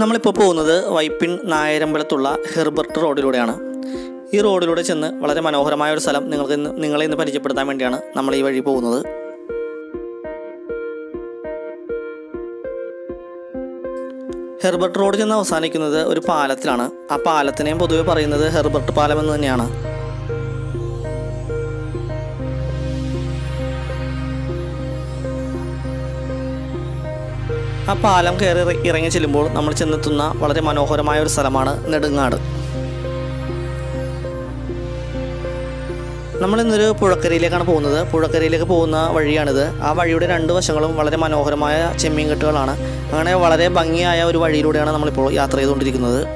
നമ്മളിപ്പോൾ പോകുന്നത് വൈപ്പിൻ നായരമ്പലത്തുള്ള ഹെർബർട്ട് റോഡിലൂടെയാണ്. ഈ റോഡിലൂടെ ചെന്ന് വളരെ മനോഹരമായ ഒരു സ്ഥലം നിങ്ങൾക്ക് ഇന്ന് നിങ്ങളെ ഇന്ന് പരിചയപ്പെടുത്താൻ വേണ്ടിയാണ് നമ്മൾ ഈ വഴി പോകുന്നത്. ഹെർബർട്ട് റോഡ് ചെന്ന് അവസാനിക്കുന്നത് ഒരു പാലത്തിലാണ്. ആ പാലത്തിനെയും പൊതുവെ പറയുന്നത് ഹെർബർട്ട് പാലം എന്ന് തന്നെയാണ്. ആ പാലം കയറി ഇറങ്ങി ചെല്ലുമ്പോൾ നമ്മൾ ചെന്നെത്തുന്ന വളരെ മനോഹരമായ ഒരു സ്ഥലമാണ് നെടുങ്ങാട്. നമ്മൾ ഇന്നൊരു പുഴക്കരയിലേക്കാണ് പോകുന്നത്. പുഴക്കരയിലേക്ക് പോകുന്ന വഴിയാണിത്. ആ വഴിയുടെ രണ്ട് വശങ്ങളും വളരെ മനോഹരമായ ചെമ്മീൻ കെട്ടുകളാണ്. അങ്ങനെ വളരെ ഭംഗിയായ ഒരു വഴിയിലൂടെയാണ് നമ്മളിപ്പോൾ യാത്ര ചെയ്തുകൊണ്ടിരിക്കുന്നത്.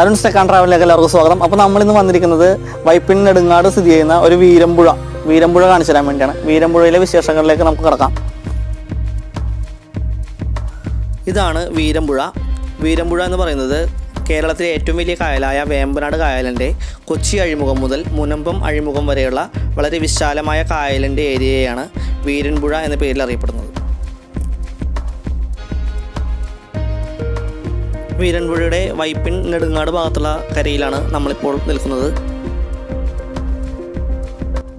അരുൺ സെക്കാൻ ട്രാവലിലേക്ക് എല്ലാവർക്കും സ്വാഗതം. അപ്പോൾ നമ്മൾ ഇന്ന് വന്നിരിക്കുന്നത് വൈപ്പിൻ നെടുങ്ങാട് സ്ഥിതി ചെയ്യുന്ന ഒരു വീരമ്പുഴ. വീരമ്പുഴ കാണിച്ചു തരാൻ വേണ്ടിയാണ്. വീരമ്പുഴയിലെ വിശേഷങ്ങളിലേക്ക് നമുക്ക് കിടക്കാം. ഇതാണ് വീരമ്പുഴ. വീരമ്പുഴ എന്ന് പറയുന്നത് കേരളത്തിലെ ഏറ്റവും വലിയ കായലായ വേമ്പനാട് കായലിന്റെ കൊച്ചി അഴിമുഖം മുതൽ മുനമ്പം അഴിമുഖം വരെയുള്ള വളരെ വിശാലമായ കായലിന്റെ ഏരിയയാണ് വീരൻപുഴ എന്ന പേരിൽ അറിയപ്പെടുന്നത്. വീരൻപുഴയുടെ വൈപ്പിൻ നെടുങ്ങാട് ഭാഗത്തുള്ള കരയിലാണ് നമ്മളിപ്പോൾ നിൽക്കുന്നത്.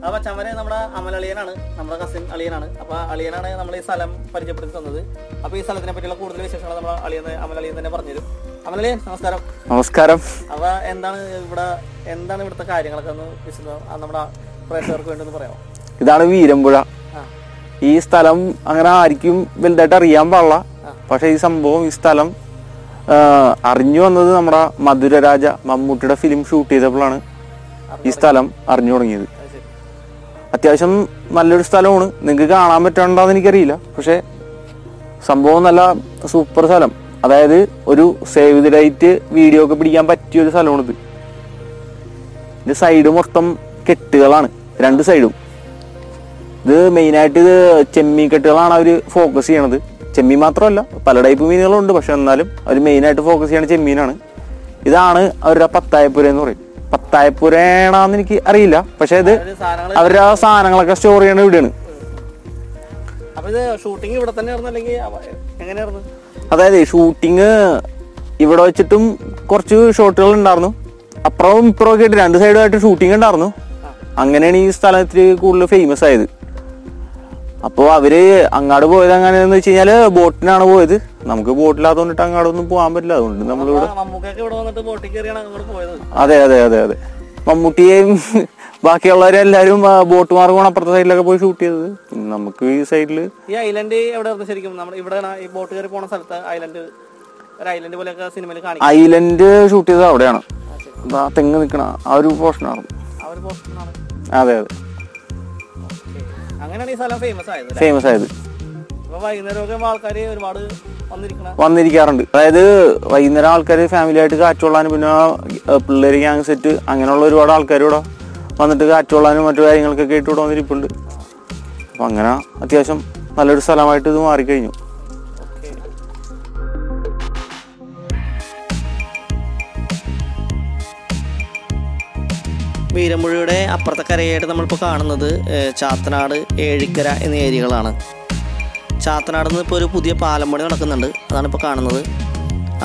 അപ്പോൾ ചമര നമ്മുടെ അമലളിയനാണ് നമ്മുടെ കസിൻ അളിയനാണ്. അപ്പോൾ അളിയനാണ് നമ്മൾ ഈ സ്ഥലം പരിചയപ്പെടുത്തി തന്നത്. അപ്പോൾ ഈ സ്ഥലത്തിനെ പറ്റിയുള്ള കൂടുതൽ വിശേഷങ്ങൾ നമ്മൾ അളിയൻ അമലളിയൻ തന്നെ പറഞ്ഞുതരും അമലളിയൻ നമസ്കാരം. നമസ്കാരം. അപ്പോൾ എന്താണ് ഇവിടെ എന്താണ് ഇവിടുത്തെ കാര്യങ്ങളൊക്കെ ഒന്ന് വിശദം ആ നമ്മുടെ പ്രേക്ഷകർക്ക് വേണ്ടി ഒന്ന് പറയാമോ? ഇതാണ് വീരമ്പുഴ. ഈ സ്ഥലം അങ്ങനെ ആർക്കും വലുതായിട്ട് അറിയാൻ പാടില്ല. പക്ഷെ ഈ സംഭവം ഈ സ്ഥലം അറിഞ്ഞു വന്നത് നമ്മുടെ മധുരരാജ മമ്മൂട്ടിയുടെ ഫിലിം ഷൂട്ട് ചെയ്തപ്പോഴാണ് ഈ സ്ഥലം അറിഞ്ഞു തുടങ്ങിയത്. അത്യാവശ്യം നല്ലൊരു സ്ഥലമാണ്. നിങ്ങൾക്ക് കാണാൻ പറ്റണ്ടെന്ന് എനിക്കറിയില്ല. പക്ഷേ സംഭവം നല്ല സൂപ്പർ സ്ഥലം. അതായത് ഒരു സേവ് ദി ഡേറ്റ് വീഡിയോ ഒക്കെ പിടിക്കാൻ പറ്റിയ ഒരു സ്ഥലമാണിത്. ഇത് സൈഡ് മൊത്തം കെട്ടുകളാണ്. രണ്ട് സൈഡും ഇത് മെയിനായിട്ട് ഇത് ചെമ്മീൻ കെട്ടുകളാണ് അവർ ഫോക്കസ് ചെയ്യണത്. ചെമ്മീൻ മാത്രമല്ല പല ടൈപ്പ് മീനുകളുണ്ട്. പക്ഷെ എന്നാലും അവർ മെയിനായിട്ട് ഫോക്കസ് ചെയ്യണ ചെമ്മീനാണ്. ഇതാണ് അവരുടെ പത്തായപ്പുര എന്ന് പറയും. പത്തായപ്പുരയാണെന്ന് എനിക്ക് അറിയില്ല. പക്ഷെ ഇത് അവരുടെ ആ സാധനങ്ങളൊക്കെ സ്റ്റോർ ചെയ്യണ ഇവിടെയാണ് ഷൂട്ടിംഗ് ഇവിടെ തന്നെ എങ്ങനെയായിരുന്നു? അതായത് ഷൂട്ടിങ് ഇവിടെ വെച്ചിട്ടും കുറച്ച് ഷോട്ടുകൾ ഉണ്ടായിരുന്നു. അപ്പുറവും ഇപ്പുറവും ഒക്കെ ആയിട്ട് രണ്ട് സൈഡുമായിട്ട് ഷൂട്ടിംഗ് ഉണ്ടായിരുന്നു. അങ്ങനെയാണ് ഈ സ്ഥലത്തിൽ കൂടുതൽ ഫേമസ് ആയത്. അപ്പോൾ അവർ അങ്ങാട് പോയത് എങ്ങനെയാന്ന് വെച്ച് കഴിഞ്ഞാൽ ബോട്ടിനാണ് പോയത്. നമുക്ക് ബോട്ടിലാത്തോണ്ടിട്ട് അങ്ങാടൊന്നും പോകാൻ പറ്റില്ല. അതുകൊണ്ട് നമ്മളിവിടെ അതെ അതെ അതെ അതെ. മമ്മൂട്ടിയെയും ബാക്കിയുള്ളവരെല്ലാരും എല്ലാരും ബോട്ട് മാർഗമാണ് അപ്പുറത്തെ സൈഡിലൊക്കെ പോയി ഷൂട്ട് ചെയ്തത്. നമുക്ക് ഈ സൈഡിൽ ഈ ഐലൻഡ് എവിടെ ശരിക്കും? ഇവിടെ ഈ ബോട്ട് കയറി പോണ സ്ഥലത്ത് ഐലൻഡ് ഒരു ഐലൻഡ് പോലെയൊക്കെ സിനിമയിൽ കാണിക്കും. ഐലൻഡ് ഷൂട്ട് ചെയ്തത് അവിടെയാണ്. തെങ്ങ് നിൽക്കണ ആ ഒരു പോർഷനാണ് അതെ അതെ. അങ്ങനെയാണ് ഈ സ്ഥലം ഫേമസ് ആയത് ഫേമസ് ആയത്. വൈകുന്നേരമൊക്കെ ആൾക്കാർ ഒരുപാട് വന്നിരിക്കണം വന്നിരിക്കാറുണ്ട്. അതായത് വൈകുന്നേരം ആൾക്കാർ ഫാമിലി ആയിട്ട് കാറ്റുകൊള്ളാനും പിന്നെ പിള്ളേർ ഗ്യാങ് സെറ്റ് അങ്ങനെയുള്ള ഒരുപാട് ആൾക്കാർ ഇവിടെ വന്നിട്ട് കാറ്റുകൊള്ളാനും മറ്റു കാര്യങ്ങൾക്കൊക്കെ ആയിട്ട് ഇവിടെ വന്നിരിപ്പുണ്ട്. അപ്പം അങ്ങനെ അത്യാവശ്യം നല്ലൊരു സ്ഥലമായിട്ട് ഇത് മാറിക്കഴിഞ്ഞു. വീരമ്പുഴയുടെ അപ്പുറത്തെ കരയായിട്ട് നമ്മളിപ്പോൾ കാണുന്നത് ചാത്തനാട് ഏഴിക്കര എന്നീ ഏരിയകളാണ്. ചാത്തനാട് നിന്ന് ഇപ്പോൾ ഒരു പുതിയ പാലം പണി നടക്കുന്നുണ്ട്. അതാണ് ഇപ്പോൾ കാണുന്നത്.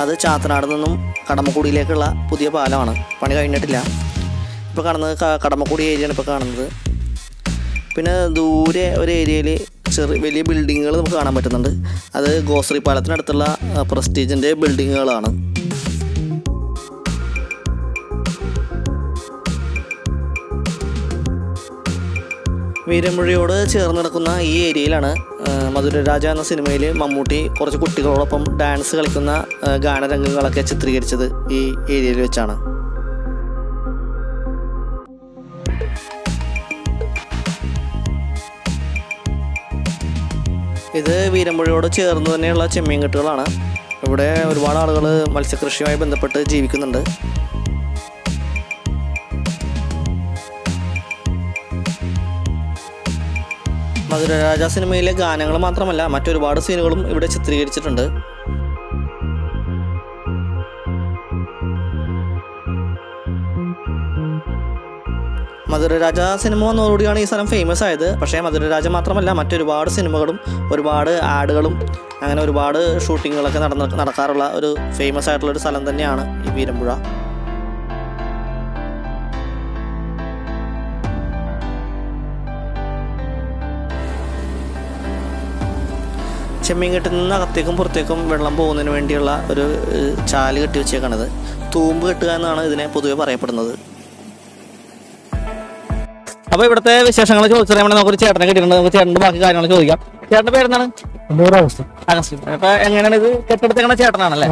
അത് ചാത്തനാട് നിന്നും കടമക്കുടിയിലേക്കുള്ള പുതിയ പാലമാണ്. പണി കഴിഞ്ഞിട്ടില്ല. ഇപ്പോൾ കാണുന്നത് കടമക്കുടി ഏരിയയാണ് ഇപ്പോൾ കാണുന്നത്. പിന്നെ ദൂരെ ഒരു ഏരിയയിൽ ചെറിയ വലിയ ബിൽഡിങ്ങുകൾ നമുക്ക് കാണാൻ പറ്റുന്നുണ്ട്. അത് ഗോശ്രീ പാലത്തിനടുത്തുള്ള പ്രസ്റ്റീജിന്റെ ബിൽഡിങ്ങുകളാണ്. വീരമ്പുഴയോട് ചേർന്ന് കിടക്കുന്ന ഈ ഏരിയയിലാണ് മധുര മധുരരാജ എന്ന സിനിമയിൽ മമ്മൂട്ടി കുറച്ച് കുട്ടികളോടൊപ്പം ഡാൻസ് കളിക്കുന്ന ഗാനരംഗങ്ങളൊക്കെ ചിത്രീകരിച്ചത് ഈ ഏരിയയിൽ വെച്ചാണ്. ഇത് വീരമ്പുഴയോട് ചേർന്ന് തന്നെയുള്ള ചെമ്മീൻ കെട്ടുകളാണ് ഇവിടെ ഒരുപാട് ആളുകൾ മത്സ്യകൃഷിയുമായി ബന്ധപ്പെട്ട് ജീവിക്കുന്നുണ്ട്. മധുരരാജ സിനിമയിലെ ഗാനങ്ങൾ മാത്രമല്ല മറ്റൊരുപാട് സീനുകളും ഇവിടെ ചിത്രീകരിച്ചിട്ടുണ്ട്. മധുരരാജ സിനിമ വന്നതോടുകൂടിയാണ് ഈ സ്ഥലം ഫേമസ് ആയത്. പക്ഷേ മധുരരാജ മാത്രമല്ല മറ്റൊരുപാട് സിനിമകളും ഒരുപാട് ആഡുകളും അങ്ങനെ ഒരുപാട് ഷൂട്ടിങ്ങുകളൊക്കെ നടന്ന നടക്കാറുള്ള ഒരു ഫേമസ് ആയിട്ടുള്ള ഒരു സ്ഥലം തന്നെയാണ് ഈ വീരമ്പുഴ. ചെമ്മീൻകെട്ടിൽ നിന്ന് അകത്തേക്കും പുറത്തേക്കും വെള്ളം പോകുന്നതിന് വേണ്ടിയുള്ള ഒരു ചാൽ കെട്ടി വെച്ചേക്കണത്. തൂമ്പ് കെട്ടുക എന്നാണ് ഇതിനെ പൊതുവെ പറയപ്പെടുന്നത്. അപ്പോൾ ഇവിടുത്തെ വിശേഷങ്ങൾ ചോദിച്ചറിയാൻ വേണ്ടി നമുക്കൊരു ചേട്ടനെ കിട്ടിയിട്ടുണ്ട്. നമുക്ക് ചേട്ടന്റെ ബാക്കി കാര്യങ്ങൾ ചോദിക്കാം. ചേട്ടന്റെ പേരെന്താണ്? അപ്പൊ എങ്ങനെയാണ് ഇത് കെട്ടെടുത്തേക്കണ ചേട്ടനാണല്ലേ?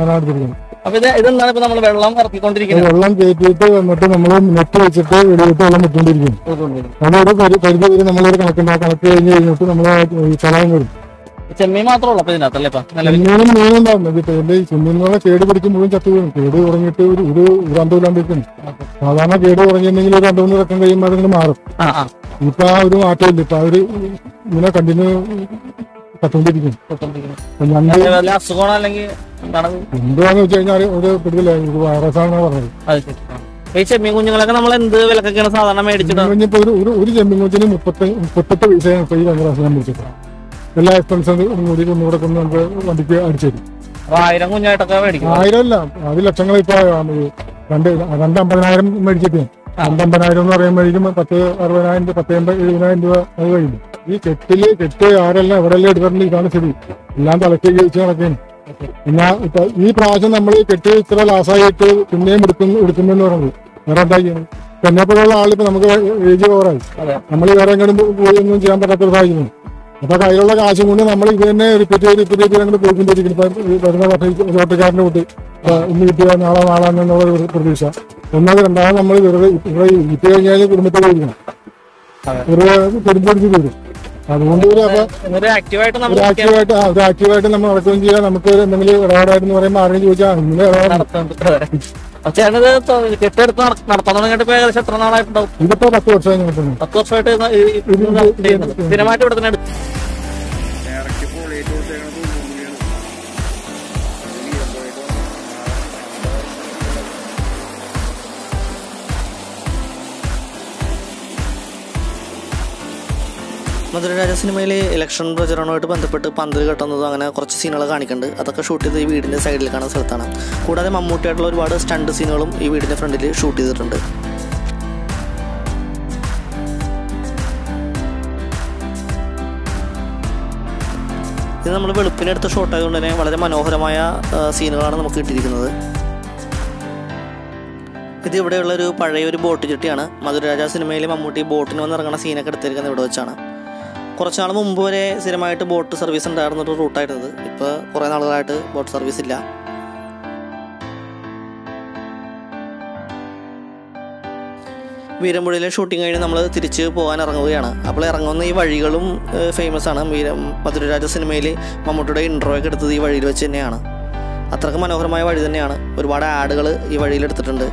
അപ്പൊ ഇത് ഇതെന്താണ് ഇപ്പൊ നമ്മൾ വെള്ളം ഇറക്കിക്കൊണ്ടിരിക്കുന്നത്? വെള്ളം കയറ്റിയിട്ട് വന്നിട്ട് നമ്മൾ നെറ്റ് വെച്ചിട്ട് വെടിയിട്ട് വെള്ളം വിട്ടുകൊണ്ടിരിക്കും പരി പരിധി വരെ നമ്മളൊരു കണക്കുണ്ട് ആ കണക്ക് കഴിഞ്ഞ് കഴിഞ്ഞിട്ട് നമ്മൾ ചലാൻ വരും. ചെമ്മീൻ മാത്രമേ അപ്പൊ ഇതിനകത്തല്ലേ ചെമ്മീനും മീനുണ്ടാവും ചെമ്മീനുകളെ കേട് പിടിക്കും മുഴുവൻ ചത്തു വീഴും കേട് കുറഞ്ഞിട്ട് ഒരു ഒരു അന്തമില്ലാണ്ടിരിക്കുന്നു സാധാരണ കേട് കുറഞ്ഞിട്ടുണ്ടെങ്കിൽ ഒരു രണ്ടു മൂന്ന് റക്കം കഴിയുമ്പോൾ അതിങ്ങനെ മാറും. ആ ആ. ഇപ്പൊ ആ ഒരു മാറ്റമില്ല. ഇപ്പൊ അവർ ഇങ്ങനെ കണ്ടിന്യൂ വെച്ച് കഴിഞ്ഞാൽ ഒരു പിടിക്കില്ല ഇത് വൈറസാണെന്നാണ് പറഞ്ഞത്. അത് ശരി. ആ. ഈ ചെമ്മീൻ കുഞ്ഞുങ്ങളൊക്കെ നമ്മൾ എന്ത് വിലക്കൊക്കെയാണ് സാധാരണ ഒരു മുപ്പത്തി മുപ്പത്തെട്ട് പൈസയാണ് ഇപ്പൊ ഈ രണ്ട് പ്രാവശ്യം എല്ലാ എക്സ്പെൻസും കൂടി ഒന്നുകൂടെ കൊണ്ട് നമുക്ക് വണ്ടിക്ക് അടിച്ചു തരും. ആയിരം കുഞ്ഞായിട്ടൊക്കെ മേടിക്കും ആയിരം അല്ല അത് ലക്ഷങ്ങൾ ഇപ്പൊ രണ്ട് രണ്ട് അമ്പതിനായിരം മേടിച്ചിട്ട് രണ്ട് അമ്പതിനായിരം എന്ന് പറയുമ്പോഴേക്കും പത്ത് അറുപതിനായിരം രൂപ പത്ത് എൺപത് എഴുപതിനായിരം രൂപ അത് കഴിഞ്ഞു ഈ കെട്ടിൽ കെട്ട് ആരെല്ലാം എവിടെയല്ലേ എടുക്കാറുണ്ട് ഇതാണ് ശരി എല്ലാം തലക്കി ജയിച്ച് നടക്കുന്നു പിന്നെ ഇപ്പൊ ഈ പ്രാവശ്യം നമ്മൾ കെട്ടി ഇത്ര ലാസായിട്ട് പിന്നെയും എടുക്കുന്നു എടുക്കുന്നെന്ന് പറയുന്നത് വേറെ എന്താ ചെയ്യുന്നത്? എന്നെപ്പോലുള്ള ആളിപ്പോ നമുക്ക് ഏജ് ഓവറായി നമ്മൾ വേറെ എങ്ങോട്ടും പോയി ഒന്നും ചെയ്യാൻ പറ്റാത്ത ഒരു സാഹചര്യം അപ്പൊ കയ്യിലുള്ള കാശും കൊണ്ട് നമ്മൾ ഇത് തന്നെ റിപ്പീറ്റ് ചെയ്ത് റിപ്പീറ്റ് ചെയ്ത് അങ്ങനെ പോയിക്കൊണ്ടിരിക്കുന്നു വരുന്ന കുട്ടി ഇന്ന് കിട്ടിയ നാളെ നാളെ എന്നുള്ള ഒരു പ്രതീക്ഷ ഒന്നാമത് രണ്ടാമത് നമ്മൾ വെറുതെ ഇവിടെ ഇട്ട് കഴിഞ്ഞാൽ കുടുംബത്തിൽ പോയിരിക്കണം. വെറുതെ പെരുമ്പടിച്ച് വരും അതുകൊണ്ട് ഒരു ആക്റ്റീവായിട്ട് നമ്മൾ ഒരു ആക്റ്റീവായിട്ട് നടക്കുകയും ചെയ്യാം. നമുക്ക് എന്തെങ്കിലും ഇടപാടായിരുന്നു പറയുമ്പോൾ ആരെങ്കിലും ചോദിച്ചാൽ ഇങ്ങനെ നടത്താൻ തുടങ്ങിയിട്ട് ഏകദേശം എത്ര നാളായിട്ടുണ്ടാവും? ഇതിപ്പോ പത്ത് വർഷമായി പത്ത് വർഷമായിട്ട്. സ്ഥിരമായിട്ട് ഇവിടെ തന്നെ മധുരരാജ സിനിമയിൽ ഇലക്ഷൻ പ്രചരണവുമായിട്ട് ബന്ധപ്പെട്ട് പന്തൽ കെട്ടുന്നതും അങ്ങനെ കുറച്ച് സീനുകൾ കാണിക്കുന്നുണ്ട്. അതൊക്കെ ഷൂട്ട് ചെയ്ത് ഈ വീടിന്റെ സൈഡിൽ കാണുന്ന സ്ഥലത്താണ്. കൂടാതെ മമ്മൂട്ടിയായിട്ടുള്ള ഒരുപാട് സ്റ്റണ്ട് സീനുകളും ഈ വീടിന്റെ ഫ്രണ്ടിൽ ഷൂട്ട് ചെയ്തിട്ടുണ്ട്. ഇത് നമ്മൾ വെളുപ്പിനെടുത്ത ഷോട്ടായതുകൊണ്ട് തന്നെ വളരെ മനോഹരമായ സീനുകളാണ് നമുക്ക് കിട്ടിയിരിക്കുന്നത്. ഇത് ഇവിടെയുള്ള ഒരു പഴയ ഒരു ബോട്ട് ചുട്ടിയാണ് മധുരരാജ സിനിമയിൽ മമ്മൂട്ടി ബോട്ടിന് വന്നിറങ്ങുന്ന സീനൊക്കെ എടുത്തിരിക്കുന്നത് ഇവിടെ വെച്ചാണ്. കുറച്ച് നാൾ മുമ്പ് വരെ സ്ഥിരമായിട്ട് ബോട്ട് സർവീസ് ഉണ്ടായിരുന്ന ഒരു റൂട്ടായിരുന്നത്. ഇപ്പോൾ കുറേ നാളുകളായിട്ട് ബോട്ട് സർവീസ് ഇല്ല. വീരമ്പുഴയിലെ ഷൂട്ടിംഗ് കഴിഞ്ഞ് നമ്മൾ തിരിച്ച് പോകാൻ ഇറങ്ങുകയാണ്. അപ്പോൾ ഇറങ്ങുന്ന ഈ വഴികളും ഫേമസ് ആണ്. വീരം മധുരരാജ സിനിമയിൽ മമ്മൂട്ടിയുടെ ഇൻട്രോ ഒക്കെ എടുത്തത് ഈ വഴിയിൽ വെച്ച് തന്നെയാണ്. അത്രയ്ക്ക് മനോഹരമായ വഴി തന്നെയാണ്. ഒരുപാട് ആഡുകൾ ഈ വഴിയിൽ എടുത്തിട്ടുണ്ട്.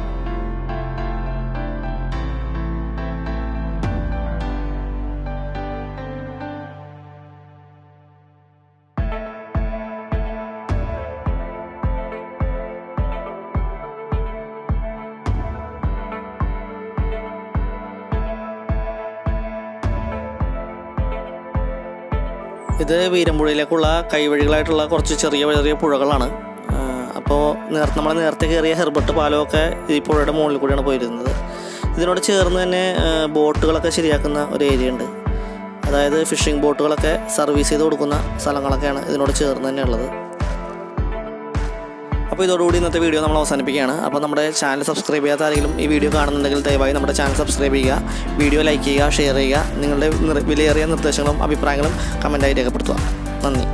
ഇത് വീരമ്പുഴയിലേക്കുള്ള കൈവഴികളായിട്ടുള്ള കുറച്ച് ചെറിയ ചെറിയ പുഴകളാണ്. അപ്പോൾ നേർ നമ്മൾ നേരത്തെ കയറിയ ഹെർബർട്ട് പാലമൊക്കെ ഈ പുഴയുടെ മുകളിൽ കൂടിയാണ് പോയിരുന്നത്. ഇതിനോട് ചേർന്ന് തന്നെ ബോട്ടുകളൊക്കെ ശരിയാക്കുന്ന ഒരു ഏരിയ ഉണ്ട്. അതായത് ഫിഷിംഗ് ബോട്ടുകളൊക്കെ സർവീസ് ചെയ്ത് കൊടുക്കുന്ന സ്ഥലങ്ങളൊക്കെയാണ് ഇതിനോട് ചേർന്ന് തന്നെ ഉള്ളത് അപ്പോൾ ഇതോടുകൂടി ഇന്നത്തെ വീഡിയോ നമ്മൾ അവസാനിപ്പിക്കുകയാണ്. അപ്പോൾ നമ്മുടെ ചാനൽ സബ്സ്ക്രൈബ് ചെയ്യാത്ത ആരെങ്കിലും ഈ വീഡിയോ കാണുന്നുണ്ടെങ്കിൽ ദയവായി നമ്മുടെ ചാനൽ സബ്സ്ക്രൈബ് ചെയ്യുക. വീഡിയോ ലൈക്ക് ചെയ്യുക ഷെയർ ചെയ്യുക. നിങ്ങളുടെ വിലയേറിയ നിർദ്ദേശങ്ങളും അഭിപ്രായങ്ങളും കമന്റായി രേഖപ്പെടുത്തുക. നന്ദി.